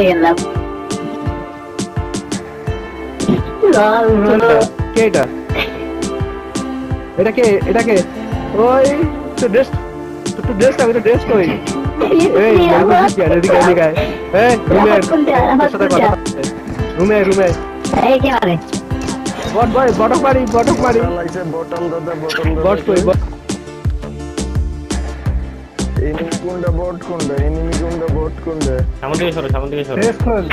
গেলাম লল bro। কে এটা এটা কে এটা কে ওই তো ড্রেস তো ড্রেস আমি তো ড্রেস কই এই মেরে বুঝি কি এদিকে এদিকে এই রুমে সাথে কথা রুমে রুমে এই কে মারে বট ভাই বটক মারি বটক মারি বট কই বট এনিমি কোনটা বট কোনটা এনিমি কোনটা বট কোনটা সামনে দিকে সরো সামনে দিকে সরো। ড্রেস খোলেন।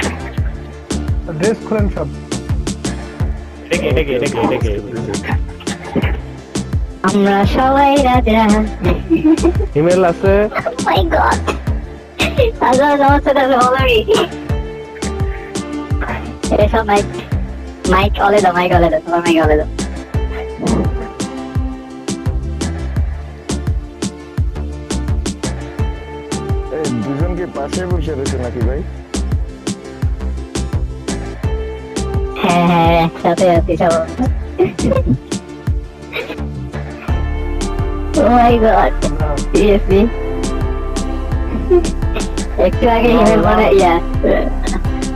ড্রেস খোলেন সব। এটাকে এটাকে এটাকে এটাকে আমরা সবাই রাজা। ইমেল আছে? মাই গড আজ সমস্যাটা অলরেডি এসব মাইক মাইক অলে দাও মাইক অলে দাও তোমার মাইক অলে দাও। দুজন কি পাশে বসে রয়েছে নাকি ভাই? হ্যাঁ হ্যাঁ একসাথে আছি সব ও মাই গড সিরিয়াসলি একটু আগে ইমেল মানে ইয়া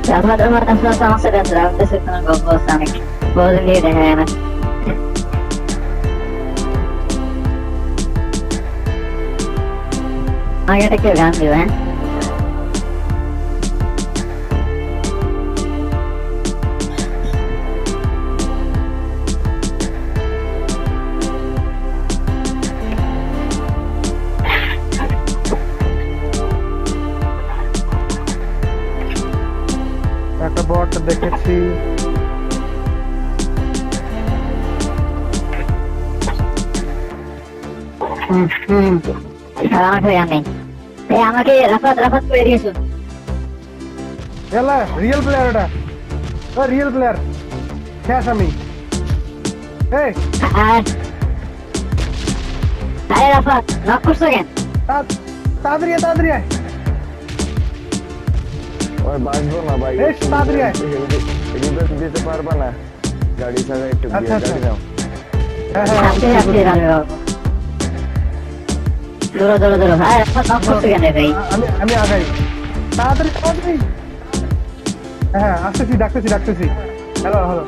রাফা তোমার আসলে সমস্যাটা আছে রাফা দেশে তোমার গল্প আছে অনেক বহুদিন দিয়ে দেখা যায় না আমাকে একটা কেউ গান দিবে হ্যাঁ? দেখেছি। আমার কাছে নেই। আমাকে রাফাত রাফাত করে দিয়েছ। এলা রিয়েল প্লেয়ার এটা। ও রিয়েল প্লেয়ার শেষ আমি। এই আর রাফাত নক করছ কেন? তাড়াতাড়ি তাড়াতাড়ি আয়। বাঁচবো না ভাই? এই, তাড়াতাড়ি আয়। দিতে পারবা না। গাড়ি ছাড়া একটু আচ্ছা, গিয়ে আচ্ছা। গাড়ি নাও। হ্যাঁ হ্যাঁ আসতে আসতে রাখবে বাবু দৌড়ো দৌড়ো দৌড়ো। আরে রাফাত নক করছ ভাই? আমি আমি আগাই। তাড়াতাড়ি তাড়াতাড়ি। হ্যাঁ আসতেছি ডাকতেছি ডাকতেছি। Hello hello.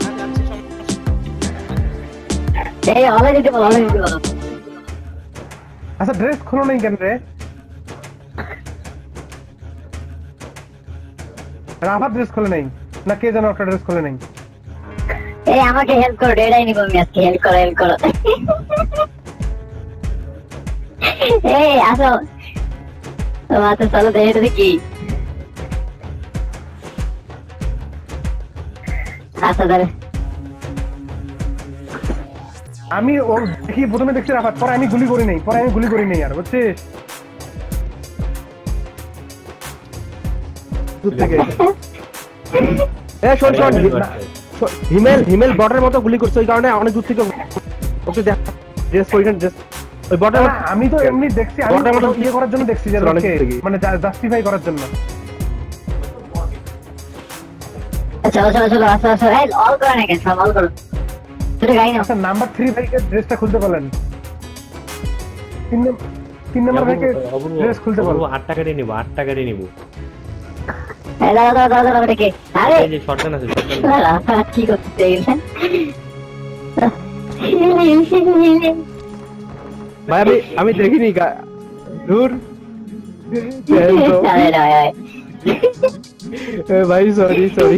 এই বলো বলো। আচ্ছা ড্রেস খোলো নাই কেন রে? রাফা ড্রেস খোলে নাই। না কে যেন একটা ড্রেস খোলে নাই। এই আমাকে হেল্প করো ডেডাই নিবো আমি আজকে হেল্প করো হেল্প করো। এই আসো। ও আচ্ছা চলো দেখে এটা কি আচ্ছা তাহলে আমি ওর দেখি প্রথমে দেখছি রাফাত পরে আমি গুলি করি নাই পরে আমি গুলি করি নাই আর বুঝছিস? দূর থেকে। এ শোন শোন হিমেল হিমেল বটের মতো গুলি করছে ওই কারণে অনেক দূর থেকে ওকে দেখ ড্রেস ড্রেস ওই বটের আমি তো এমনি দেখছি আমি বটের মতো- ইয়ে করার জন্য দেখছি যে অনেক মানে জাস্টিফাই করার জন্য। চলো চলো চলো আসো আসো এই অল করো না কেন সব অল করো। দুটো গাড়ি নাও। আচ্ছা নাম্বার থ্রি ভাইকে ড্রেসটা খুলতে বলেন। তিন তিন নম্বর ভাইকে ড্রেস খুলতে বল আট টাকা দিয়ে নিবো আট টাকা দিয়ে নিবো। দাঁড়া দাঁড়া দাঁড়া দাঁড়া ওটা আরে! এই আছে শর্টগান। দাঁড়া, কি করতে গেছেন ভাই আমি আমি দেখিনি দূর ভাই সরি সরি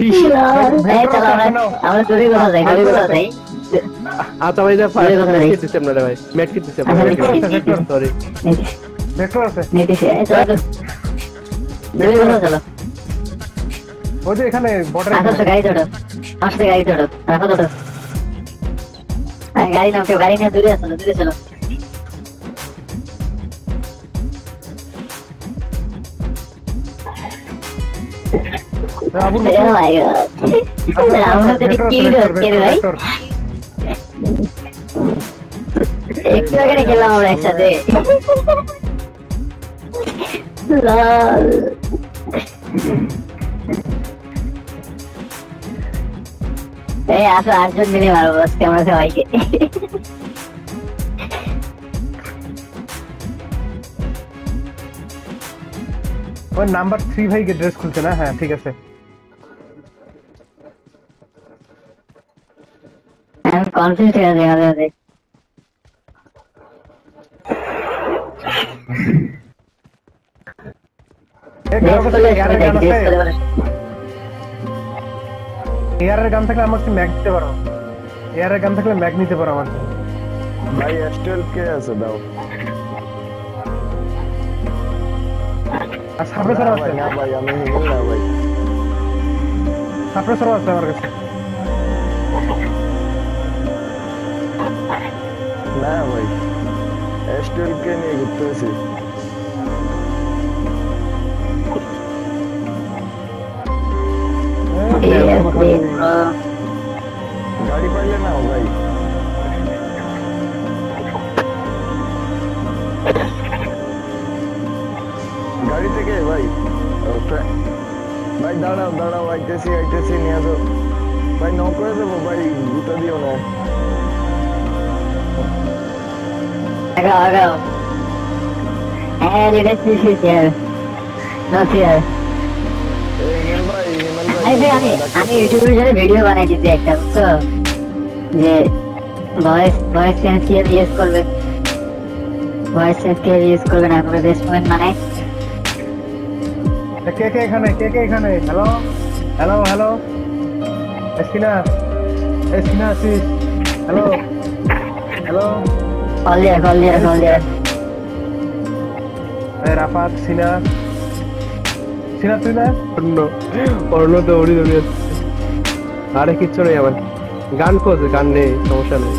আমরা দূরে যাই দূরে যাই। আচ্ছা ভাই যা ফায়ার কিট দিতে আপনারা ভাই। ম্যাট কিট দিতে আচ্ছা, আপনারা সরি আছে। চলো। দূরে চলো। ওই যে এখানে বর্ডার আসো তো গাড়ি ধরো। আসতে গাড়ি ধরো। রাখো ধরো। গাড়ি নাও কেউ গাড়ি নিয়ে দূরে আসো দূরে চলো। Oh. আমরা একটু আগে গেলাম আমরা একসাথে। লল। এই আসো আটজন মিলে মারবো আজকে আমরা সবাইকে ওই নাম্বার থ্রি ভাইকে ড্রেস খুলছে না হ্যাঁ ঠিক আছে আমি কনফিউজ হয়ে যাই মাঝে মাঝে এ ড্রেস কারও কাছে করলে এয়ারের গান ড্রেস আছে করলে এয়ারের গান থাকলে আমার ম্যাগ দিতে পারো। এয়ারের গান থাকলে ম্যাগ নিতে পারো আমার ভাই এস্টেল কে আছে? দাও। আর সাপ্রেসার না আছে। ভাই না ভাই আমি নিবো না ভাই। সাপ্রেসারও আছে আমার কাছে। না ভাই এস্টেল কে নিয়ে ঘুরতে আছি Yes, please, bro. গাড়ি পাইলে নাও ভাই গাড়ি থেকে ভাই ও, ফ্রে- ভাই দাঁড়াও দাঁড়াও আইতেছি আইতেছি নিয়ে যাও ভাই ন করে দেবো ভাই গুতা দিও না আগাও আগাও হ্যাঁ এটা শিশু চেয়ার নো চেয়ার এই হিমেল ভাই হিমেল ভাই আরে ভাই আমি আমি ইউটিউবের জন্য ভিডিও বানাই দিতে একটা বুঝছ? যে ভয়েস ভয়েস চেঞ্জ কে ইউজ করবে। ভয়েস চেঞ্জ কে ইউজ করবে না করে রেস্টুরেন্ট মানে? কে কে এখানে কে কে এখানে? হ্যালো হ্যালো হ্যালো এসকিনা এসকিনা আসিস হ্যালো হ্যালো কল দিয়ে কল দিয়ে কল দিয়ে। রাফাত সিনা। সিনা তুই না অন্য অন্য দৌড়ি দৌড়ি আসছে আরে কিচ্ছু নেই আমার। গান খোঁজ গান নেই সমস্যা নেই।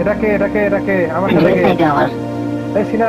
এটা কে এটা কে এটা কে? আমার সাথে আমার। এই সিনা।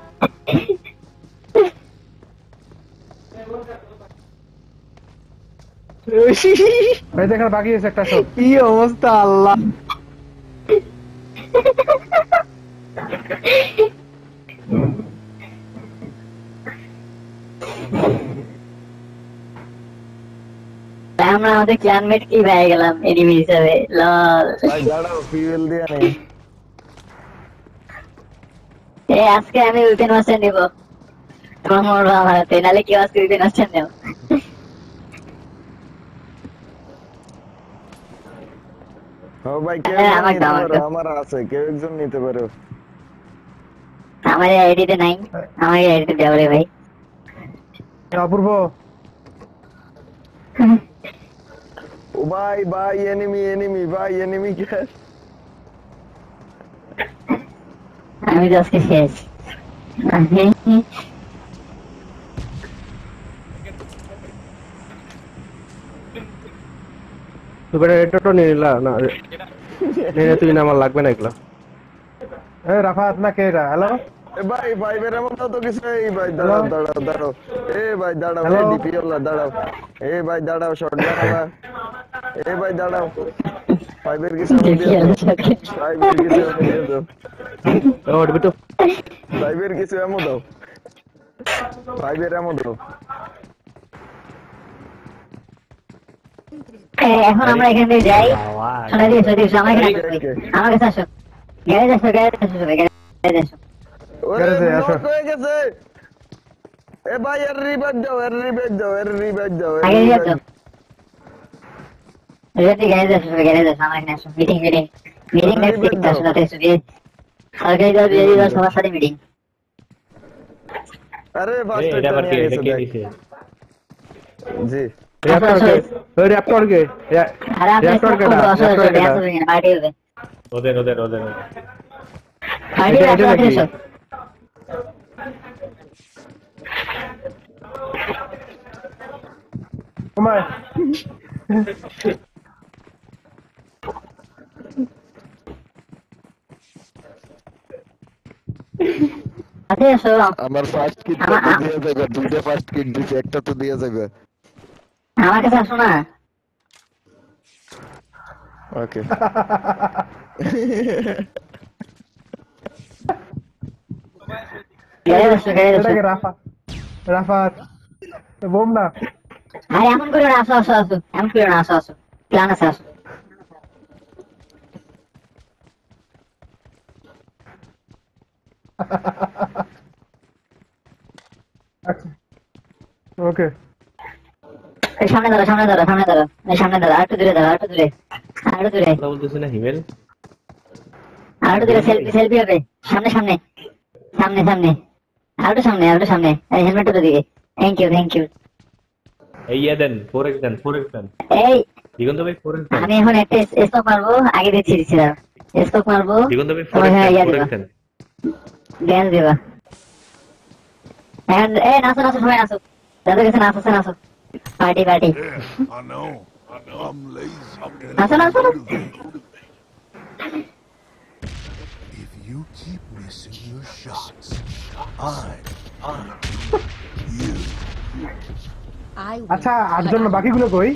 ভাই দেখার বাকি আছে একটা সব কি অবস্থা আল্লাহ। আমরা আমাদের ক্লানমেট কি পেয়ে গেলাম এনিমি হিসাবে? লল। ভাই দাঁড়াও ফিউয়েল দিয়ে নেই এই আজকে আমি উইপেন মাস্টার নিব। তোমার মনে আমার হাতে নাহলে কেউ আজকে উইপেন মাস্টার নেও ভাই কেউ হ্যাঁ, একজন আমার নিতে দাও, পারো আমার আমার আছে কেউ একজন নিতে পারো আমার আইডিতে নাই আমার আইডিতে দেওয়া রে ভাই অপূর্ব ও ভাই ভাই এনিমি এনিমি ভাই এনিমি কে আমি তো আজকে শেষ তুই বেটা এটা তো নিয়ে নিলা না রে। নে নে, তুই না আমার লাগবে না এগুলা। এই রাফাত না কে এটা? হ্যালো এ ভাই ভাই বের এমন তো কিছু এই ভাই দাঁড়াও? দাঁড়াও দাঁড়াও। এ ভাই দাঁড়াও? এই ডিপি ওলা দাঁড়াও। এ ভাই দাঁড়াও শর্ট দাঁড়াও এ ভাই দাঁড়াও। ফাইভের কিছু দিয়ে কিছু দাও। ওটা তো ফাইভের কিছু এমন দাও। ফাইভের এমন দাও। এখন আমরা এখান থেকে যাই আওয়াজ শোনা দিয়ে শোনা দিয়ে আমার এখানে আসো ভাই। আমার কাছে আসো গ্যারেজ আসো গ্যারেজ আসো সবাই গ্যারেজ আসো ওরে গেছে, আসো। knock হয়ে গেছে এ ভাই এর রিভাইভ দাও এর রিভাইভ দাও এর রিভাইভ দাও এর আগে revive যাচ্ছ যদি গ্যারেজ আসো সবাই গ্যারেজ আসো আমার এখানে আসো meeting meeting meeting next week আসো তাতে সুবিধে সরকারি জব দিয়ে দিল সবার সাথে মিটিং আরে এই, ফার্স্ট এটা আবার কে নিয়ে এটা গেছে কে দেখ দিছে জি র্যাপটর কে ওই র্যাপটর কে আরে আপনি র্যাপটর কে আসো আসো র্যাপটর কে ড্যান্স হবে পার্টি হবে ওদের ওদের ওদের ওদের। পার্টি এটা- আসো এটা পার্টি নাকি? আসো ঘুমায় আছে আসো আমার ফার্স্ট কিট আমা- আ- দিয়ে যাবে দুইটা ফার্স্ট কিট দিছে একটা তো দিয়ে যাবে আমার কাছে আসো না ওকে গাড়ি বসো গাড়ি বসো এটাকে রাফা রাফাত বোম না আরে এমন করে না আসো আসো আসো এমন করে না আসো আসো প্ল্যান আছে আসো আচ্ছা ওকে এই সামনে দাঁড়া সামনে দাঁড়া সামনে দাঁড়া। সামনে দাঁড়া আর একটু দূরে দাঁড়া আর একটু দূরে। আর একটু দূরে। বলতেছে না হিমেল? আর একটু দূরে সেলফি সেলফি হবে। সামনে সামনে। সামনে সামনে। আর একটু সামনে আর একটু সামনে। এই হেলমেটটা দিকে। থ্যাংক ইউ থ্যাংক ইউ এই ইয়ে দেন ফোর এক্স দেন ফোর এক্স দেন। এই দিগন্ত ভাই ফোর এক্স আমি এখন একটা স্টক মারবো আগে দিচ্ছি দিচ্ছি দাঁড়া স্টক মারবো। দিগন্ত ভাই ফোর এক্স দেন ড্যান্স দিবা। এখন এই নাচো নাচো সবাই নাচো। যাদের কাছে নাচ আছে নাচো। Party party I know. I know. I'm lazy. I'm নাচো নাচো নাচো If you keep missing your shots, I, I, you. I আচ্ছা আটজন বাকিগুলো কই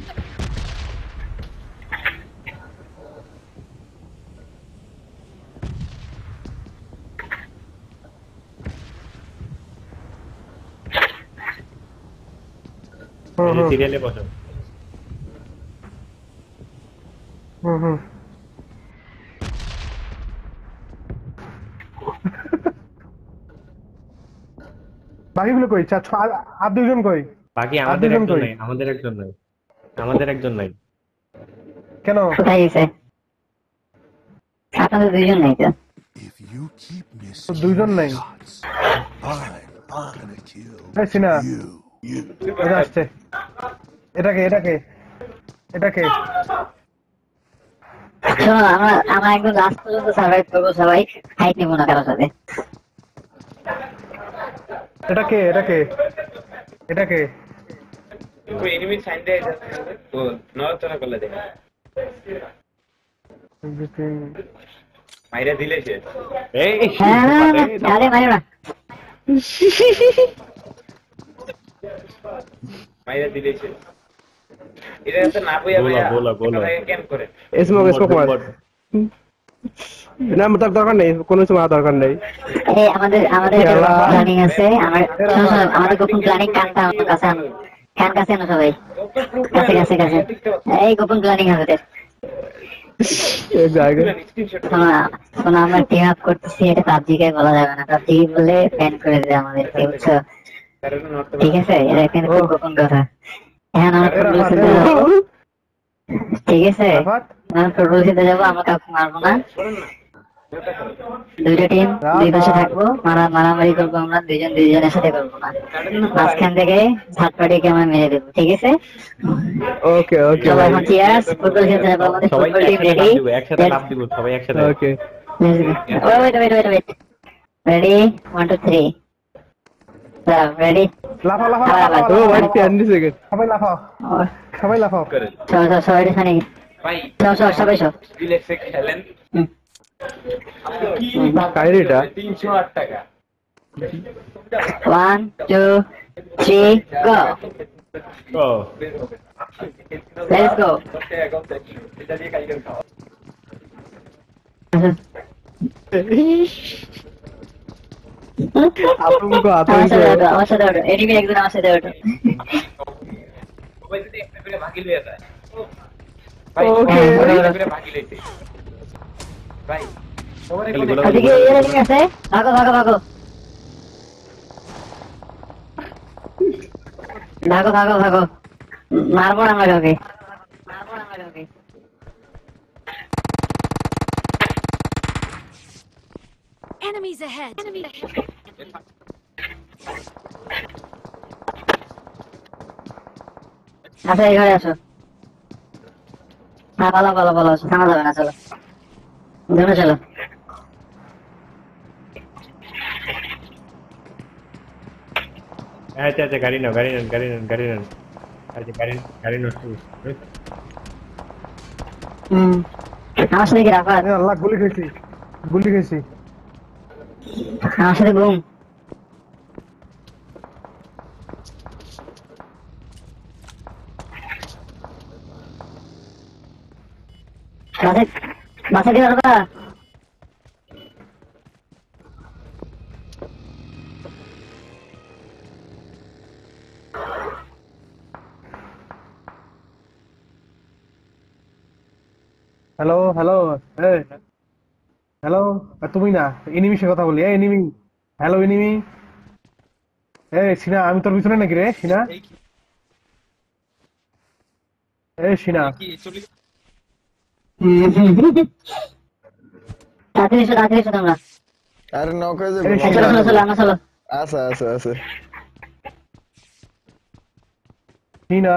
সিরিয়ালে বসো। হুম হুম। বাকিগুলো কই? চার ছ- আর- আর দুজন কই? বাকি আমাদের একজন নাই আমাদের একজন নাই। আমাদের একজন নাই। কেন? কোথায় গেছে? আপনাদের দুইজন নেই তো। দুইজন নাই। I'm gonna kill you. এটা আসছে। এটাকে এটাকে এটাকে আমরা আমরা একদম লাস্ট পর্যন্ত সার্ভাইভ করব সবাই। ফাইট নেব না কারোর সাথে। এটাকে এটাকে এটাকে এনিমি সাইন দিয়ে ও নড়াচড়া করলে দেখে। মাইরা দিলে সে। এই হ্যাঁ আরে মারো না মাইরা দিলে এটা তো না বইয়া বলো, বইয়া বলো, করে। স্মোক স্মোক মার। না তার দরকার নেই। কোনো কিছু মারা দরকার নেই। এই আমাদের আমাদের প্ল্যানিং আছে আমার শোনো, শোনো, আমাদের গোপন প্ল্যানিং কানটা আমার কাছে আনো কান কাছে আনো সবাই। কাছে কাছে কাছে। এই গোপন প্ল্যানিং আমাদের। জায়গা শোনো শোনো আমরা টিম আপ করতেছি এটা পাবজিকে বলা যাবে না। পাবজি বলে ব্যান করে দেয় আমাদেরকে বুঝছ? ঠিক আছে এটা ঠিক আছে ফুটবল খেলতে যাব না দুইটা থাকব মারামারি করব আমরা দুইজন দুইজনের সাথে করব না মাঝখান থেকে ঝাটপাটিকে আমরা মেরে দেবো ঠিক আছে ওকে ওকে ফুটবল খেলতে যাব আমাদের football team ready one two three Now, ready? লাফাও লাফাও লাফাও ভাই প্যান দিছে গেছে সবাই লাফাও সবাই লাফাও করেন চল চল সবাই এখানে ভাই চল চল সবাই চল ইলেকট্রিক খেলেন কি কাইরে এটা 308 টাকা 1 2 3 go go let's go এটা দিয়ে কাইরে খাও আতঙ্ক আতঙ্ক। আমার সাথে ওঠো এনিমি একজন আমার সাথে ওঠো ভাগি ভাগি ভাগো। মারবো না আমরা কাউকে মারবো না আমরা Enemies ahead. Enemies ahead. আচ্ছা এই ঘরে আসো। হ্যাঁ পালো পালো পালো থামা যাবে না চলো। দুটো চলো। আচ্ছা আচ্ছা গাড়ি নাও গাড়ি নেন গাড়ি নেন গাড়ি নেন যে গাড়ি গাড়ি নষ্ট হুম। আমার সাথে কি এ আল্লাহ গুলি খেয়েছি। গুলি খেয়েছি। আমার সাথে ঘুম বাসে বাসে দিও না হ্যালো হ্যালো এ হ্যালো তুমি না? এনিমির সাথে কথা বলি। এ এনিমি হ্যালো এনিমি এ সিনা আমি তোর পিছনে নাকি রে? সিনা? এ সিনা। তাড়াতাড়ি এসো তাড়াতাড়ি এসো তোমরা। আরে নক হয়ে এই এই, চলো চলো চলো আমরা চলো। আছে আছে আছে। সিনা।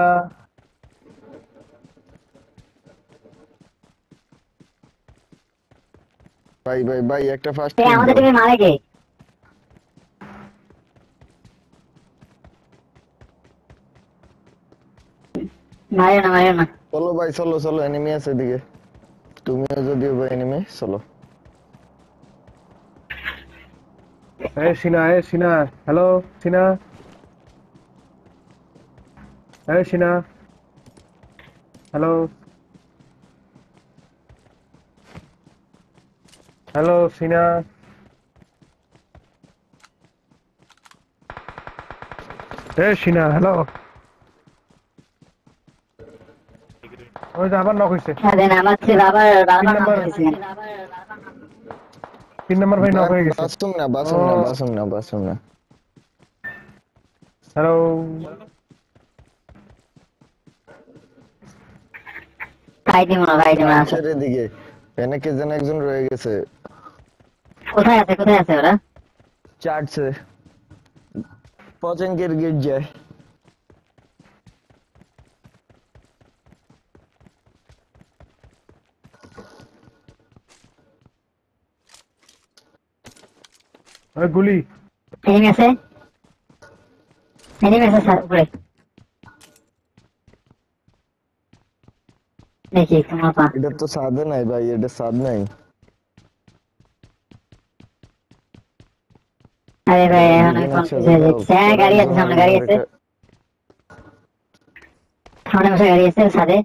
ভাই ভাই ভাই একটা ফার্স্ট এই আমাদের টিমে মারে কে মারিও না মারিও না। চলো ভাই চলো চলো এনিমি আছে এদিকে। তুমিও যদিও ভাই এনিমি চলো। এ সিনা এ সিনা হ্যালো সিনা। এ সিনা। Hello hello Sina. এ সিনা হ্যালো। ওই যে আবার নক হ্যাঁ দেন আমার ছেলে আবার বারবার তিন নাম্বার। তিন ভাই নক হয়ে গেছে। বাসুম না বাসুম না। বাসুম না বাসুম না। হ্যালো। খাই দিব না খাই দিব না। আসো। আমাদের এদিকে এখানে কে যেন একজন রয়ে গেছে। কোথায় আছে? কোথায় আছে ওরা? চাটছে। পচেঙ্কের গেট যায়। ওই গুলি। এনিমি আছে এনিমি আছে স্যার উপরে। দেখি তোমার পা এটা তো সাদে নাই ভাই এটা সাদ নাই। আরে ভাই এখন আমি কনফিউজ হয়ে যাচ্ছি হ্যাঁ গাড়ি আছে সামনে গাড়ি আছে সামনে বসে গাড়ি আছে সাদে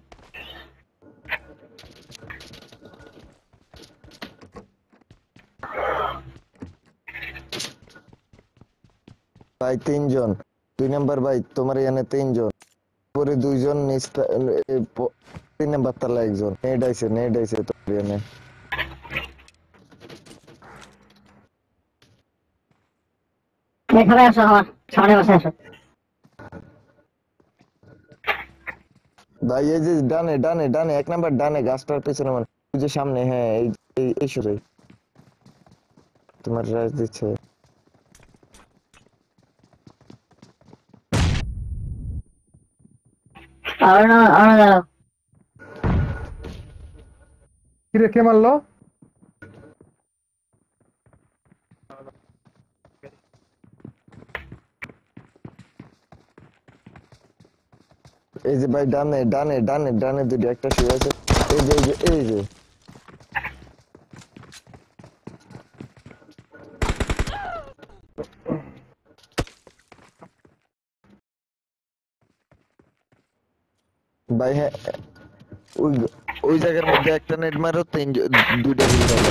ভাই তিনজন দুই নাম্বার ভাই তোমার এখানে তিনজন পরে দুইজন নিচটা এ, প- তিন নাম্বার তালা একজন নেট আইছে নেট আইছে তোমার এখানে এই সবাই আসো আমার সামনে বসে আসো ভাই এই যে ডানে ডানে ডানে এক নাম্বার ডানে গাছটার পেছনে মানে ওই যে সামনে হ্যাঁ এই এই এই সরে তোমার রাজ দিচ্ছে অরণ অরণ দাঁড়াও কিরে কে মারলো এই যে ভাই, ডানে ডানে ডানে ডানে দুটো একটা শুয়ে আছে। এই যে এই যে এই যে। ভাই হ্যাঁ ওই ওই জায়গার মধ্যে একটা নেট মারো, তিন দুইটা কিল পাবা।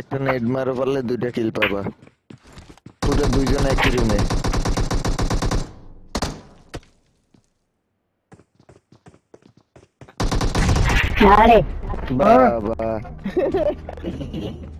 একটা নেট মারো পারলে দুইটা কিল পাবা। পুরো দুইজন একই রুমে আরে বাবা